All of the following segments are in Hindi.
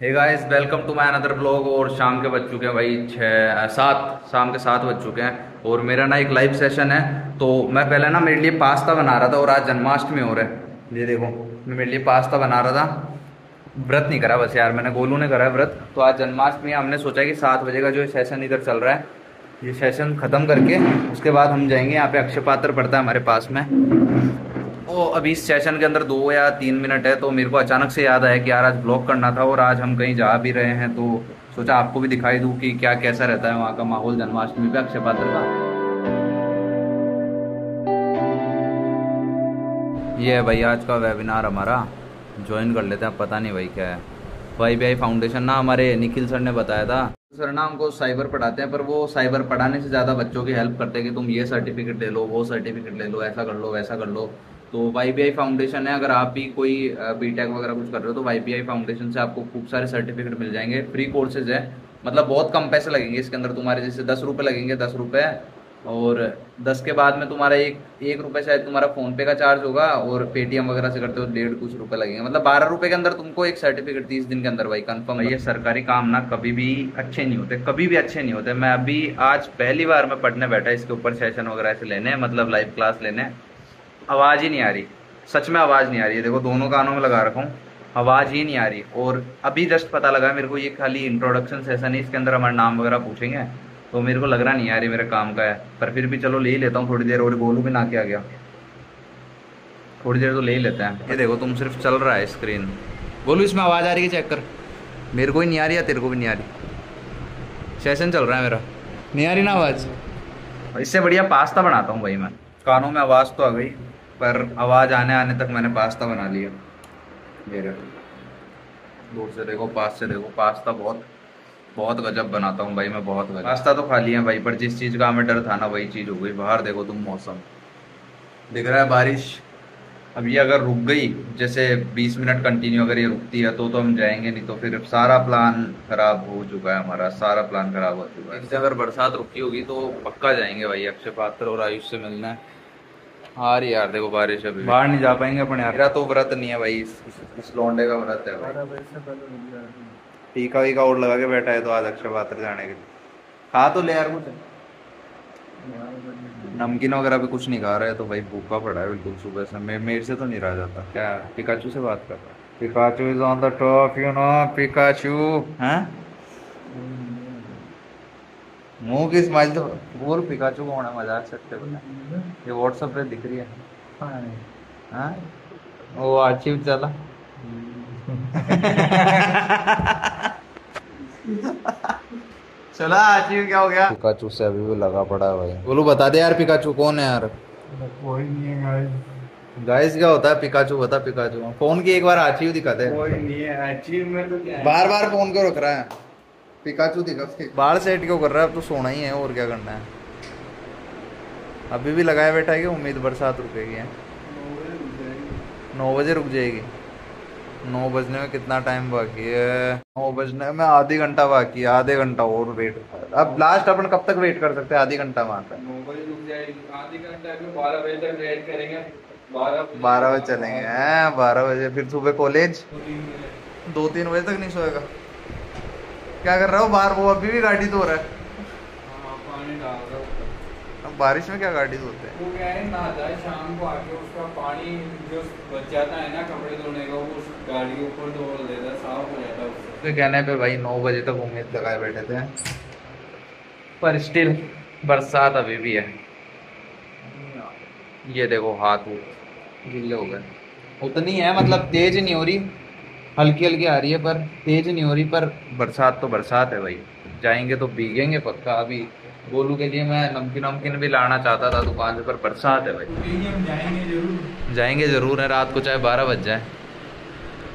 Hey guys welcome to my another blog और शाम के बज चुके हैं भाई छः सात, शाम के सात बज चुके हैं। और मेरा ना एक लाइव सेशन है। तो मैं पहले ना मेरे लिए पास्ता बना रहा था और आज जन्माष्टमी हो रहा है। ये देखो, मैं मेरे लिए पास्ता बना रहा था। व्रत नहीं करा बस यार, मैंने गोलू ने करा है व्रत। तो आज जन्माष्टमी हमने सोचा कि सात बजे का जो सेशन इधर चल रहा है, ये सेशन ख़त्म करके उसके बाद हम जाएँगे। यहाँ पे अक्षय पात्र पड़ता है हमारे पास में। तो अभी इस सेशन के अंदर दो या तीन मिनट है तो मेरे को अचानक से याद आया कि यार आज ब्लॉग करना था और आज हम कहीं जा भी रहे हैं तो सोचा आपको भी दिखाई दूँ कि क्या कैसा रहता है वहाँ का माहौल जन्माष्टमी पे अक्षय पात्र का। ये है भाई आज का वेबिनार हमारा। ज्वाइन कर लेते हैं पता नहीं भाई क्या है। वाई बी फाउंडेशन ना हमारे निखिल सर ने बताया था। सर ना हमको साइबर पढ़ाते हैं, पर वो साइबर पढ़ाने से ज़्यादा बच्चों की हेल्प करते हैं कि तुम ये सर्टिफिकेट ले लो, वो सर्टिफिकेट ले लो, ऐसा कर लो, वैसा कर लो। तो वाई बी आई फाउंडेशन है। अगर आप भी कोई बी टेक वगैरह कुछ कर रहे हो तो वाई बी आई फाउंडेशन से आपको खूब सारे सर्टिफिकेट मिल जाएँगे। फ्री कोर्सेज है। मतलब बहुत कम पैसे लगेंगे इसके अंदर तुम्हारे। जैसे दस रुपये लगेंगे दस रुपये और दस के बाद में तुम्हारा एक एक रुपये शायद तुम्हारा फ़ोन पे का चार्ज होगा और पेटीएम वगैरह से करते हो डेढ़ कुछ रुपए लगेंगे। मतलब बारह रुपये के अंदर तुमको एक सर्टिफिकेट तीस दिन के अंदर भाई कंफर्म ये सरकारी काम ना कभी भी अच्छे नहीं होते कभी भी अच्छे नहीं होते। मैं अभी आज पहली बार मैं पढ़ने बैठा इसके ऊपर सेशन वगैरह से लेने मतलब लाइव क्लास लेने। आवाज़ ही नहीं आ रही। सच में आवाज़ नहीं आ रही है। देखो, दोनों कानों में लगा रखा हूँ। आवाज़ ही नहीं आ रही। और अभी जस्ट पता लगा मेरे को ये खाली इंट्रोडक्शन सेशन है इसके अंदर हमारा नाम वगैरह पूछेंगे। तो मेरे को लग रहा नहीं आ रही मेरे काम का है। पर फिर भी चलो ले ही लेता हूँ थोड़ी देर, और बोलू भी ना के आ गया। थोड़ी देर तो ले ही लेते हैं। ये देखो, तुम सिर्फ़ चल रहा है स्क्रीन बोलू, इसमें आवाज़ आ रही है चेक कर। मेरे को ही नहीं आ रही है तेरे को भी नहीं आ रही? सेशन चल रहा है मेरा। नहीं आ रही ना आवाज़? इससे बढ़िया पास्ता बनाता हूँ भाई मैं। कानों में आवाज़ तो आ गई। पर आवाज़ आने आने तक मैंने पास्ता बना लिया। मेरे दूर से देखो, पास से देखो। पास्ता बहुत बहुत गजब बनाता हूँ भाई मैं, बहुत गजब। पास्ता तो खा लिया भाई, पर जिस चीज़ का हमें डर था ना, वही चीज़ हो गई। बाहर देखो तुम मौसम। दिख रहा है बारिश? अब ये अगर रुक गई, जैसे 20 मिनट कंटिन्यू अगर ये रुकती है तो तो हम जाएँगे, नहीं तो फिर सारा प्लान खराब हो चुका है हमारा। सारा प्लान खराब हो चुका है। अगर बरसात रुकी होगी तो पक्का जाएँगे भाई, अक्षय पात्र और आयुष से मिलना है। हाँ रही यार देखो बारिश अभी। बाहर नहीं जा पाएँगे अपने यार मेरा तो व्रत नहीं है भाई इस, इस लौंडे का व्रत है टीका वीका और लगा के बैठा है तो आज अक्षय पात्र जाने के लिए। खा तो ले यार कुछ। नमकीन वगैरह भी कुछ नहीं खा रहा है तो भाई भूखा पड़ा है बिल्कुल सुबह से। मैं मेरे से तो नहीं रहा जाता। क्या पिकाचू से बात कर रहा Pikachu is on the top you know Pikachu. हैं? मुँह की स्माइल तो बोल पिकाचू को होना मज़ाक सकते हो ये व्हाट्सएप पे दिख रही है। हाँ। वो अचीव चला। चला अचीव क्या हो गया? पिकाचू से अभी भी लगा पड़ा है भाई। बोलो बता दे यार पिकाचू कौन है यार? कोई नहीं है गाइस गाइस क्या होता है? पिकाचू बता पिकाचू फ़ोन की एक बार अचीव दिखाते हैं कोई नहीं है अचीव में तो क्या है? बार बार फ़ोन क्यों रख रहा है? पिकाचू दिखा बाहर सेट क्यों कर रहा है? अब तो सोना ही है और क्या करना है? अभी भी लगाया बैठा है कि उम्मीद बरसात रुकेगी है? नौ बजे रुक जाएगी। नौ बजने में कितना टाइम बाकी है? नौ बजने में आधी घंटा बाकी है आधे घंटा और वेट अब लास्ट अपन कब तक वेट कर सकते हैं? आधी घंटा वहाँ पे नौ बजे रुक जाएगी। आधी घंटा में बारह बजे तक वेट करेंगे। बारह बारह बजे चलेंगे बारह बजे फिर सुबह कॉलेज दो तीन बजे तक नहीं सोएगा? क्या कर रहा हो? बाहर वो अभी भी गाड़ी धो रहा है। हाँ, पानी डाल रहा हूँ अब बारिश में क्या गाड़ी धोते हैं? वो क्या है ना जाए शाम को आके उसका पानी जो बच जाता है ना कपड़े धोने का वो उस गाड़ी के ऊपर धो देता है साफ़ हो जाता है उसके कहने पे भाई नौ बजे तक उम्मीद लगाए बैठे थे। पर स्टिल बरसात अभी भी है। ये देखो हाथ गिले हो गए। उतनी है मतलब तेज नहीं हो रही। हल्की हल्की आ रही है, पर तेज नहीं हो रही, पर बरसात तो बरसात है भाई। जाएँगे तो भीगेंगे पक्का। अभी गोलू के लिए मैं नमकीन नमकीन भी लाना चाहता था दुकान से, पर बरसात है भाई। जाएँगे ज़रूर जाएँगे ज़रूर है, रात को चाहे बारह बज जाए।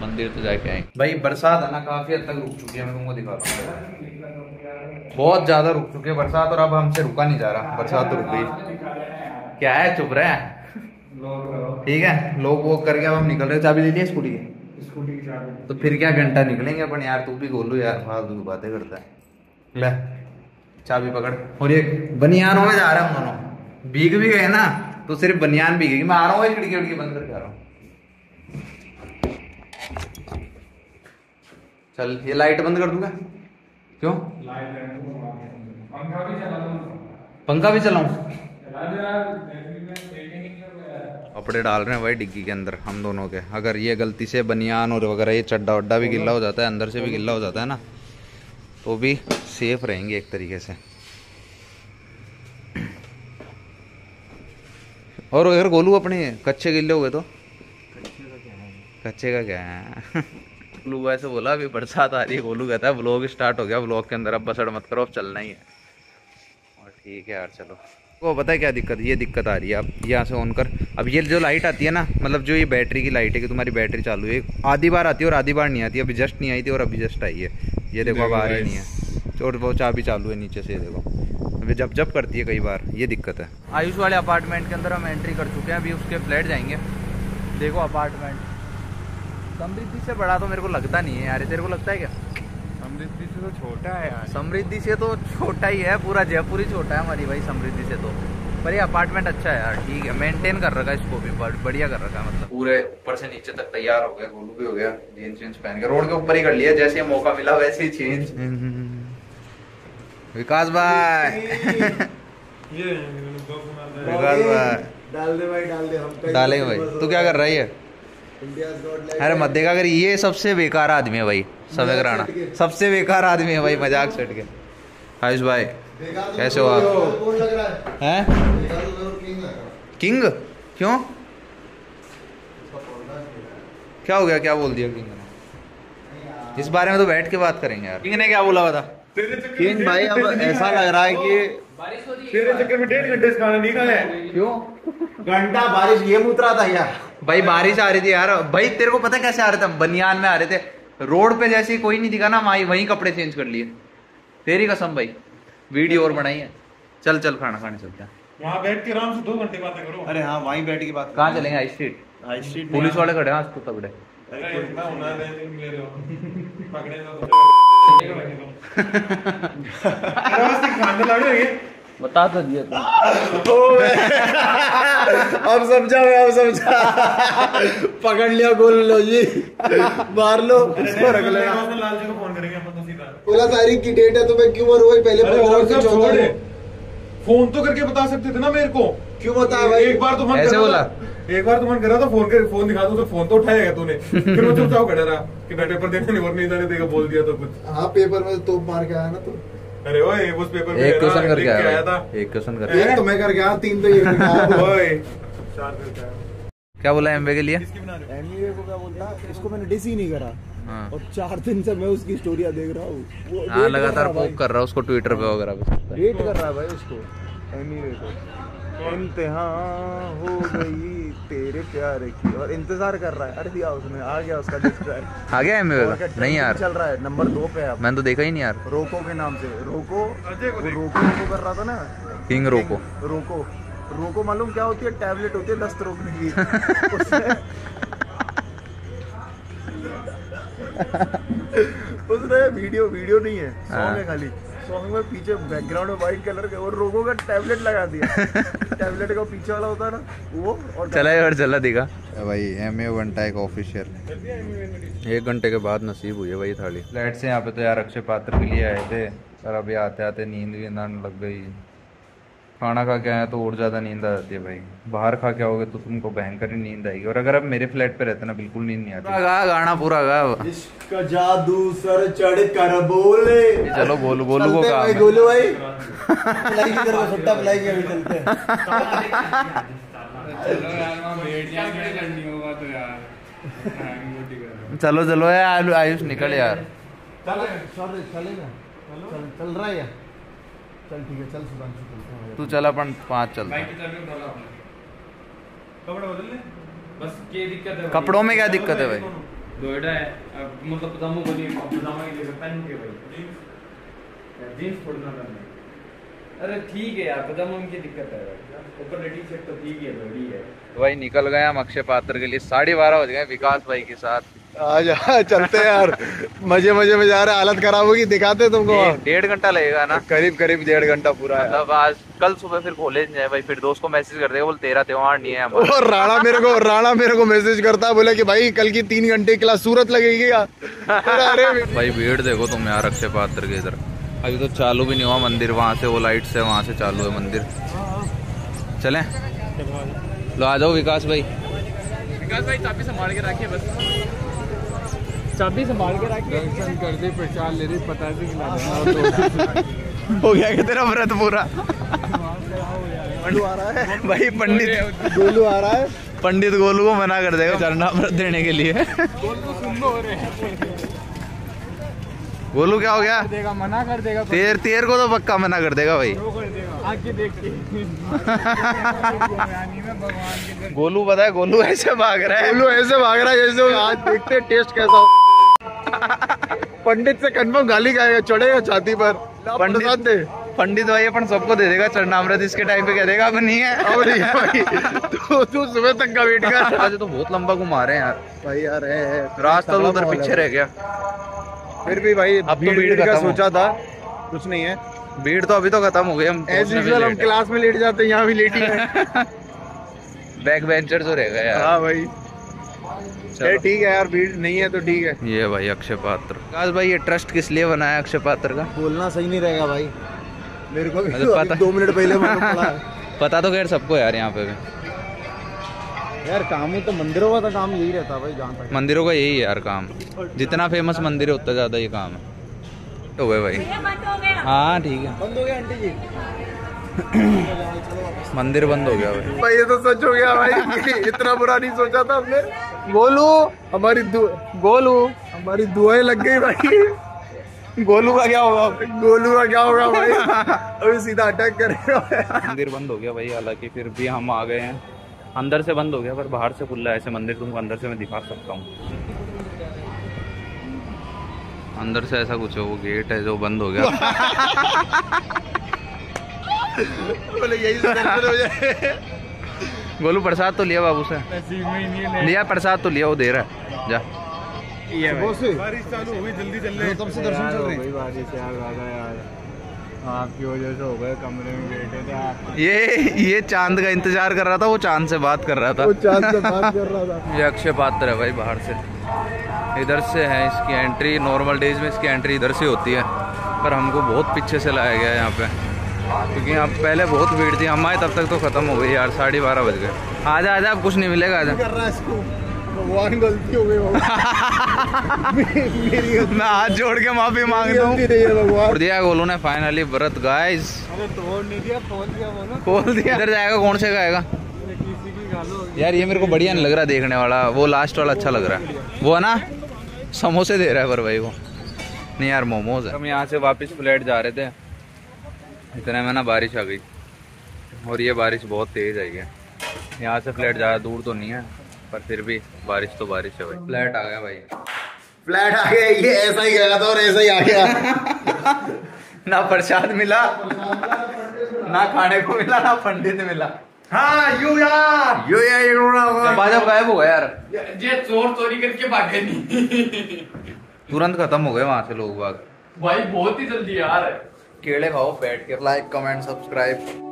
मंदिर तो जाके आएँगे। भाई, बरसात है ना, काफ़ी हद तक रुक चुकी है, मैं तुमको दिखाता हूँ। बहुत ज़्यादा रुक चुकी बरसात, और अब हमसे रुका नहीं जा रहा। बरसात तो रुक गई। क्या है, चुप रहे ठीक है, लोग वो करके अब हम निकल रहे। चाबी ले लिया स्कूटी की? स्कूटी की चाबी तो फिर क्या घंटा निकलेंगे अपन? यार तू भी गोलू यार फालतू की बातें करता है। ले चाबी पकड़। और ये बनियानों में जा रहे हैं हम दोनों। भीग भी गए ना तो सिर्फ़ बनियान भीगेगी। मैं आ रहा हूँ खिड़की खिड़की बंद करके आ रहा हूँ। चल ये लाइट बंद कर दूँगा। क्यों? पंखा भी चला पंखा भी चलाऊं? कपड़े डाल रहे हैं भाई डिग्गी के अंदर, हम दोनों के। अगर ये गलती से बनियान और वगैरह ये चड्डा वड्डा भी गिल्ला हो जाता है, अंदर से भी गिल्ला हो जाता है ना तो भी सेफ़ रहेंगे एक तरीके से। और अगर गोलू अपने कच्चे गिल्ले हुए तो? कच्चे का क्या है? गोलू ऐसे बोला, अभी बरसात आ रही है, गोलू कहता है, ब्लॉग स्टार्ट हो गया, ब्लॉग के अंदर अब बसड़ मत करो, अब चलना ही है। और ठीक है यार, चलो। वो पता है क्या दिक्कत ये दिक्कत आ रही है अब यहाँ से ऑन कर। अब ये जो लाइट आती है ना मतलब जो ये बैटरी की लाइट है कि तुम्हारी बैटरी चालू है आधी बार आती है और आधी बार नहीं आती अभी जस्ट नहीं आई थी और अभी जस्ट आई है। ये देखो अब आ रही नहीं है। और वो चाबी चालू है नीचे से ये देखो। अभी जब जब करती है कई बार ये दिक्कत है। आयुष वाले अपार्टमेंट के अंदर हम एंट्री कर चुके हैं अभी उसके फ्लैट जाएँगे। देखो अपार्टमेंट समृद्धि से बड़ा तो मेरे को लगता नहीं है यार तेरे को लगता है क्या? समृद्धि से तो छोटा है यार। समृद्धि से तो छोटा ही है पूरा जयपुर ही छोटा है हमारी भाई समृद्धि से तो। पर ये अपार्टमेंट अच्छा है यार ठीक है मेंटेन कर रखा है इसको भी बढ़िया कर रखा है मतलब। पूरे ऊपर से नीचे तक तैयार हो गया गोलू भी हो गया जीन्स जीन्स पहन के रोड के ऊपर ही कर लिया जैसे मौका मिला वैसे ही चेंज विकास भाई। ये विकास भाई। डाल दे भाई डाल दे हम डालेंगे भाई। तू क्या कर रही है? अरे मत देखा अगर ये सबसे बेकार आदमी है भाई सेट के। सबसे बेकार आदमी है भाई मज़ाक सेट के। आयुष भाई तो कैसे हो आप? ज़रूर कौन लग रहा है। हैं? तो किंग क्यों है। क्या? हो गया क्या बोल दिया किंग ने? इस बारे में तो बैठ के बात करेंगे यार। किंग ने क्या बोला बता किंग भाई अब ऐसा लग रहा है कि तेरे चक्कर में डेढ़ घंटे से खाना नहीं खाया क्यों? घंटा बारिश ये मुतरा था यार। भाई बारिश आ रही थी यार भाई तेरे को पता कैसे आ रहे थे हम बनियान में आ रहे थे रोड पे जैसे कोई नहीं दिखा ना वहीं वहीं कपड़े चेंज कर लिए तेरी कसम भाई वीडियो और बनाई है चल चल खाना खाने चलते हैं वहाँ बैठ के आराम से दो घंटे बातें करो अरे हाँ वहीं बैठ के बात कहाँ चलेंगे high street high street police वाले खड़े हैं आज तो तगड़े है हो पकड़े तो बता तो दिया तुम अब समझा मैं अब समझा। पकड़ लिया गोल लो जी। मार लो। उसको रख लेना। लाल जी को फ़ोन करेंगे अपन तो सीधा सोलह तारीख की डेट है तो मैं क्यों मरू? भाई पहले पंद्रह की चौदह छोड़। फ़ोन तो करके बता सकते थे ना मेरे को। क्यों बता भाई? एक बार तो मन ऐसे बोला? एक बार तो मन करा था फ़ोन कर फ़ोन दिखा दो तो फ़ोन तो उठाएगा तूने। फिर वो चुपचाप खड़ा रहा कि मैं पेपर देने नहीं और नहीं जाने देगा बोल दिया तो कुछ। हाँ पेपर में तो मार के आया ना तू। अरे ओए उस पेपर में एक क्वेश्चन करके आया था। एक क्वेश्चन करके। एक तो मैं करके आया तीन तो ये ओए। चार करके आया क्या बोला एमबे के लिए? किसकी बना रहे? एमबीए को क्या बोलता? इसको मैंने डिस ही नहीं करा। हाँ। और चार दिन से मैं उसकी स्टोरियाँ देख रहा हूँ। हाँ लगातार पोक कर रहा है उसको ट्विटर पे वगैरह पे। भाई कर रहा है भाई उसको एमबीए को। इम्तिहान हो गई। तेरे प्यार की और इंतज़ार कर रहा है। अरे दिया उसने आ गया उसका डिस्ट्रैक्ट आ गया एमबे का? नहीं यार। चल रहा है? नंबर दो पे है मैंने तो देखा ही नहीं यार। रोको के नाम से। रोको। रोको रोको कर रहा था ना। किंग रोको। रोको। रोको मालूम क्या होती है? टैबलेट होती है दस्त रोकने की। उसने उसने वीडियो वीडियो नहीं है हाँ। सॉन्ग है खाली। सॉन्ग में पीछे बैकग्राउंड में व्हाइट कलर के और रोगों का टैबलेट लगा दिया। टैबलेट का पीछे वाला होता है ना वो और चला और चला दिखा भाई एम ए घंटा एक ऑफिशियल एक घंटे के बाद नसीब हुई है भाई थाली। फ़्लाइट से यहाँ पे तो यार अक्षय पात्र के लिए आए थे और अभी आते आते नींद भी आने लग गई। खाना खा के आए तो और ज़्यादा नींद आ जाती है भाई। बाहर खा के आओगे तो तुमको भयंकर ही नींद आएगी। और अगर आप मेरे फ्लैट पे रहते ना बिल्कुल नींद नहीं आती। गा गाना पूरा गा। इश्क जादू सर चढ़ कर बोले। चलो गोलू गोलू को काम भाई गोलू भाई। पिलाई की तरफ़ सुट्टा पिलाई के अभी चलते हैं। चलो यार वहाँ बैठ जाएँगे करनी होगा तो यार कर चलो चलो यार आयुष निकल यार। चल चल चलेगा। चल चल रहा है चल ठीक है चल सुधांशु चलते हैं तू चल अपन पाँच चल हैं। कपड़े बदल ले। बस ये दिक्कत है भाई। कपड़ों में क्या दिक्कत है भाई? नोएडा है। अब मतलब पजामों को नहीं पजामा ही ले सकता है भाई। जींस थोड़ी ना करना अरे ठीक है यार बदाम की दिक्कत है। ऊपर टी शर्ट तो ठीक है बड़ी है। भाई निकल गए हम अक्षय पात्र के लिए। साढ़े बारह बज गए विकास भाई के साथ। आ जा चलते हैं यार। मज़े मज़े में जा रहे हालत खराब होगी दिखाते हैं तुमको। डेढ़ घंटा लगेगा ना? करीब करीब डेढ़ घंटा पूरा है। मतलब आज कल सुबह फिर कॉलेज जाए भाई फिर दोस्त को मैसेज कर देगा बोल तेरा त्योहार नहीं है और राणा मेरे को राणा मेरे को मैसेज करता है बोले कि भाई कल की तीन घंटे की क्लास सूरत लगेगी क्या? अरे भाई भीड़ देखो तुम यार अक्षय पात्र के इधर। अभी तो चालू भी नहीं हुआ मंदिर वहाँ से वो लाइट से वहाँ से चालू है मंदिर। चलें? लो आ जाओ विकास भाई। विकास भाई चाबी संभाल के रखिए बस। चाबी संभाल के रखिए। दर्शन कर दे पहचान ले रही पता खिला हो गया कि तेरा व्रत पूरा? आ रहा है। भाई पंडित गोलू आ रहा है। पंडित गोलू को मना कर देगा। चरणामृत देने के लिए। गोलू क्या हो गया? देगा मना कर देगा तेर तेर को तो पक्का मना कर देगा भाई। गोलू पता है गोलू ऐसे भाग रहा है। गोलू ऐसे भाग रहा है जैसे आज देखते हैं टेस्ट कैसा पंडित से कंफर्म गाली खाएगा चढ़ेगा छाती पर। पंडित- पंडित भाई अपन सबको दे देगा चरणामृत इसके टाइम पे कह देगा अब नहीं है। अब नहीं है भाई। तू तू सुबह तक का वेट कर। आज तो बहुत लंबा घुमा रहे हैं यार। भाई यार है, रास्ता तो उधर पीछे रह गया। फिर भी भाई अब तो भीड़ का सोचा था। कुछ नहीं है। भीड़ तो अभी तो खत्म हो गई हम एज यूजुअल हम क्लास में लेट जाते हैं यहाँ भी लेट ही है। बैक बेंचर जो रह गए यार। हाँ भाई। चलो। ठीक है यार भीड़ नहीं है तो ठीक है। ये भाई अक्षय पात्र। विकास भाई ये ट्रस्ट किस लिए बनाया अक्षय पात्र का? बोलना सही नहीं रहेगा भाई। मेरे को भी पता- दो मिनट पहले। पता तो खैर सबको यार यहाँ पे भी। यार काम ही तो मंदिरों का तो काम यही रहता है भाई जहाँ तक। मंदिरों का यही है यार काम। जितना फ़ेमस मंदिर है उतना ज़्यादा ये काम है। तो हुए भाई। हाँ ठीक है। बंद हो गया आंटी जी? मंदिर बंद हो गया भाई। भाई ये तो सच हो गया भाई। इतना बुरा नहीं सोचा था हमने। गोलू हमारी दु... गोलू हमारी दुआएँ लग गई भाई। गोलू का क्या होगा? गोलू का क्या होगा भाई? अभी सीधा अटैक करेगा मंदिर बंद हो गया भाई हालाँकि फिर भी हम आ गए हैं। अंदर से बंद हो गया पर बाहर से खुला है ऐसे मंदिर तुमको अंदर से मैं दिखा सकता हूँ। अंदर से ऐसा कुछ है वो गेट है जो बंद हो गया। बोले यही से दर्शन हो जाए। गोलू प्रसाद तो लिया बाबू से। ही है। लिया प्रसाद तो लिया वो दे रहा है। जा। ये बारिश चालू हो गई जल्दी चल रहे तब से दर्शन चल रहे भाई आपकी वजह से हो गए कमरे में बैठे थे ये ये चाँद का इंतज़ार कर रहा था वो चाँद से बात कर रहा था। वो चाँद से बात कर रहा था। ये अक्षय पात्र है भाई बाहर से। इधर से है इसकी एंट्री नॉर्मल डेज़ में इसकी एंट्री इधर से होती है। पर हमको बहुत पीछे से लाया गया है यहाँ पे। क्योंकि यहाँ पहले बहुत भीड़ थी हम आए तब तक तो खत्म हो गई यार साढ़े बारह बज गए। आजा आजा अब कुछ नहीं मिलेगा आजा। कर रहा है इसको। भगवान गलती हो गई मेरी गलती। मैं हाथ जोड़ के माफ़ी माँगता हूँ। गलती नहीं है भगवान। दिया गोलू ने फाइनली व्रत गाइस अरे तोड़ नहीं दिया खोल दिया बोलो खोल दिया। इधर जाएगा कौन से गाएगा? किसी की गालो यार ये मेरे को बढ़िया नहीं लग रहा देखने वाला। वो लास्ट वाला अच्छा लग रहा है। वो है ना समोसे दे रहा है पर भाई वो। नहीं यार मोमोज है। हम यहाँ से वापस फ्लैट जा रहे थे। इतने में ना बारिश आ गई। और ये बारिश बहुत तेज आई है यहाँ से फ्लैट ज़्यादा दूर तो नहीं है। पर फिर भी बारिश तो बारिश है भाई। फ्लैट आ गया भाई। फ्लैट आ गया ये ऐसा ही गया था और ऐसा ही आ गया। ना प्रसाद मिला ना खाने को मिला ना पंडित मिला। हाँ यू यार। यू यार बाजा गायब हो गया यार। ये चोर चोरी करके भागे नहीं। तुरंत खत्म हो गए वहाँ से लोग बाग। भाई बहुत ही जल्दी यार। केले खाओ बैठ के लाइक कमेंट सब्सक्राइब